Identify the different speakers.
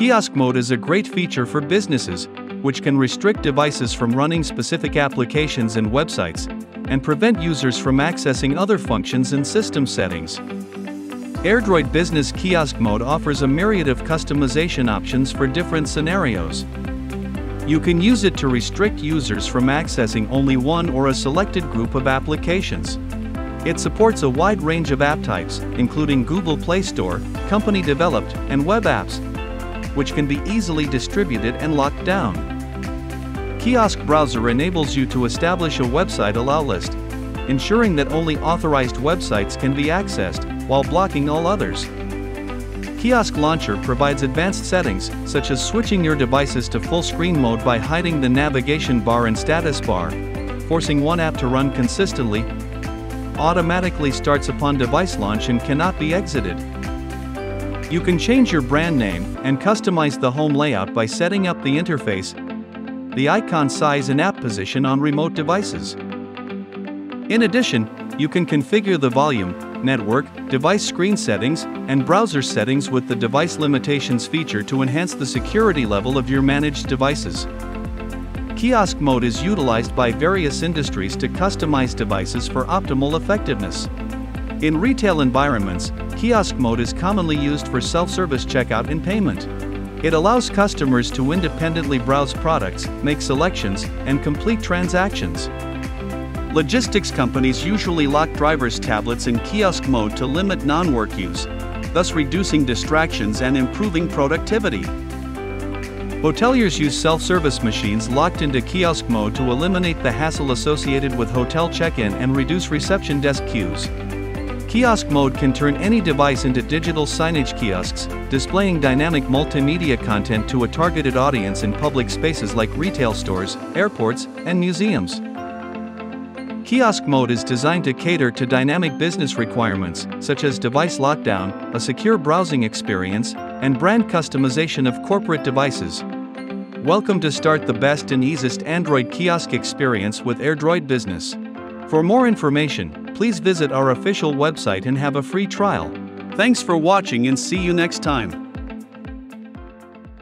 Speaker 1: Kiosk mode is a great feature for businesses, which can restrict devices from running specific applications and websites, and prevent users from accessing other functions and system settings. AirDroid Business Kiosk Mode offers a myriad of customization options for different scenarios. You can use it to restrict users from accessing only one or a selected group of applications. It supports a wide range of app types, including Google Play Store, company developed, and web apps, which can be easily distributed and locked down. Kiosk Browser enables you to establish a website allow list, ensuring that only authorized websites can be accessed, while blocking all others. Kiosk Launcher provides advanced settings, such as switching your devices to full screen mode by hiding the navigation bar and status bar, forcing one app to run consistently, automatically starts upon device launch and cannot be exited. You can change your brand name and customize the home layout by setting up the interface, the icon size and app position on remote devices. In addition, you can configure the volume, network, device screen settings, and browser settings with the device limitations feature to enhance the security level of your managed devices. Kiosk mode is utilized by various industries to customize devices for optimal effectiveness. In retail environments, kiosk mode is commonly used for self-service checkout and payment. It allows customers to independently browse products, make selections, and complete transactions. Logistics companies usually lock drivers' tablets in kiosk mode to limit non-work use, thus reducing distractions and improving productivity. Hoteliers use self-service machines locked into kiosk mode to eliminate the hassle associated with hotel check-in and reduce reception desk queues. Kiosk mode can turn any device into digital signage kiosks, displaying dynamic multimedia content to a targeted audience in public spaces like retail stores, airports, and museums. Kiosk mode is designed to cater to dynamic business requirements, such as device lockdown, a secure browsing experience, and brand customization of corporate devices. Welcome to start the best and easiest Android kiosk experience with AirDroid Business. For more information, please visit our official website and have a free trial. Thanks for watching and see you next time.